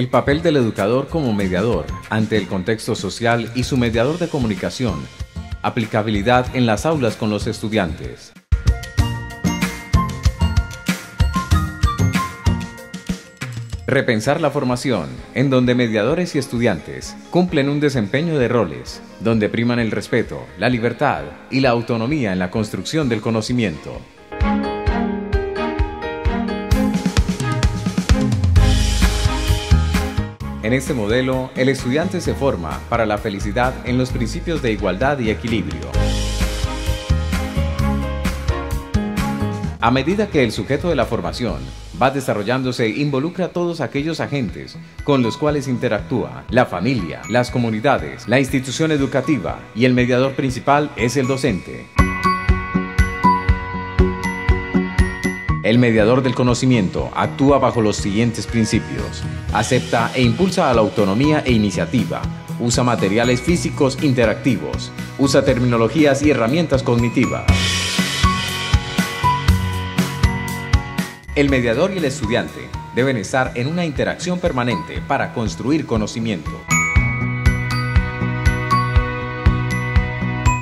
El papel del educador como mediador ante el contexto social y su mediador de comunicación. Aplicabilidad en las aulas con los estudiantes. Repensar la formación, en donde mediadores y estudiantes cumplen un desempeño de roles, donde priman el respeto, la libertad y la autonomía en la construcción del conocimiento. En este modelo, el estudiante se forma para la felicidad en los principios de igualdad y equilibrio. A medida que el sujeto de la formación va desarrollándose involucra a todos aquellos agentes con los cuales interactúa, la familia, las comunidades, la institución educativa y el mediador principal es el docente. El mediador del conocimiento actúa bajo los siguientes principios. Acepta e impulsa a la autonomía e iniciativa. Usa materiales físicos interactivos. Usa terminologías y herramientas cognitivas. El mediador y el estudiante deben estar en una interacción permanente para construir conocimiento.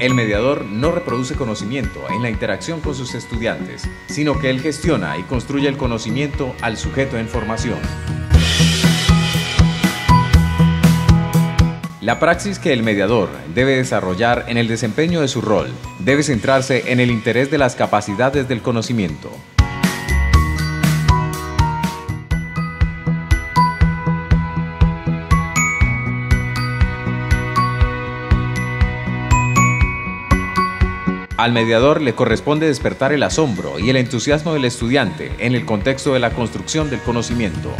El mediador no reproduce conocimiento en la interacción con sus estudiantes, sino que él gestiona y construye el conocimiento al sujeto en formación. La praxis que el mediador debe desarrollar en el desempeño de su rol debe centrarse en el interés de las capacidades del conocimiento, Al mediador le corresponde despertar el asombro y el entusiasmo del estudiante en el contexto de la construcción del conocimiento.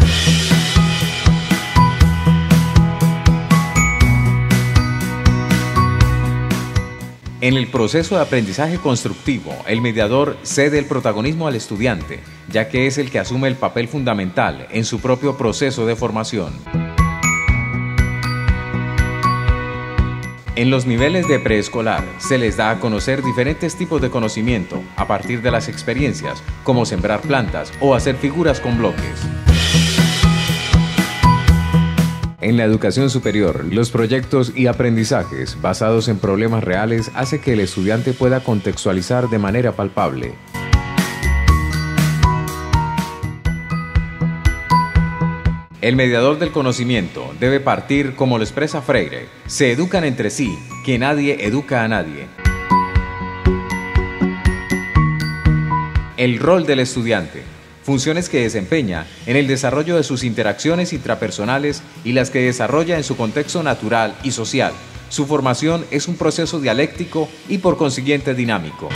En el proceso de aprendizaje constructivo, el mediador cede el protagonismo al estudiante, ya que es el que asume el papel fundamental en su propio proceso de formación. En los niveles de preescolar se les da a conocer diferentes tipos de conocimiento a partir de las experiencias, como sembrar plantas o hacer figuras con bloques. En la educación superior, los proyectos y aprendizajes basados en problemas reales hace que el estudiante pueda contextualizar de manera palpable El mediador del conocimiento debe partir como lo expresa Freire. Se educan entre sí, que nadie educa a nadie. El rol del estudiante. Funciones que desempeña en el desarrollo de sus interacciones intrapersonales y las que desarrolla en su contexto natural y social. Su formación es un proceso dialéctico y por consiguiente dinámico.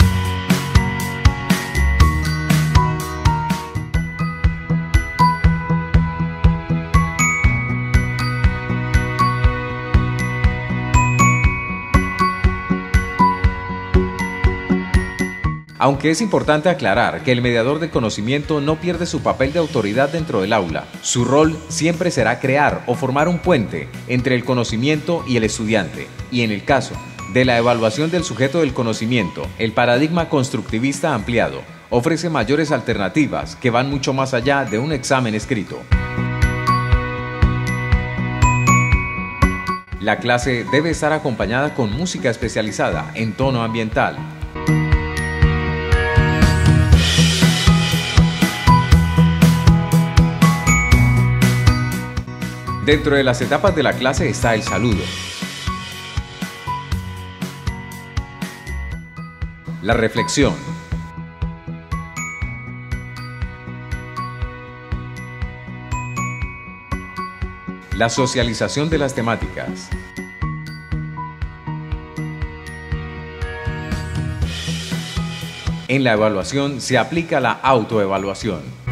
Aunque es importante aclarar que el mediador de conocimiento no pierde su papel de autoridad dentro del aula, su rol siempre será crear o formar un puente entre el conocimiento y el estudiante, y en el caso de la evaluación del sujeto del conocimiento, el paradigma constructivista ampliado ofrece mayores alternativas que van mucho más allá de un examen escrito. La clase debe estar acompañada con música especializada en tono ambiental, Dentro de las etapas de la clase está el saludo. La reflexión. La socialización de las temáticas. En la evaluación se aplica la autoevaluación.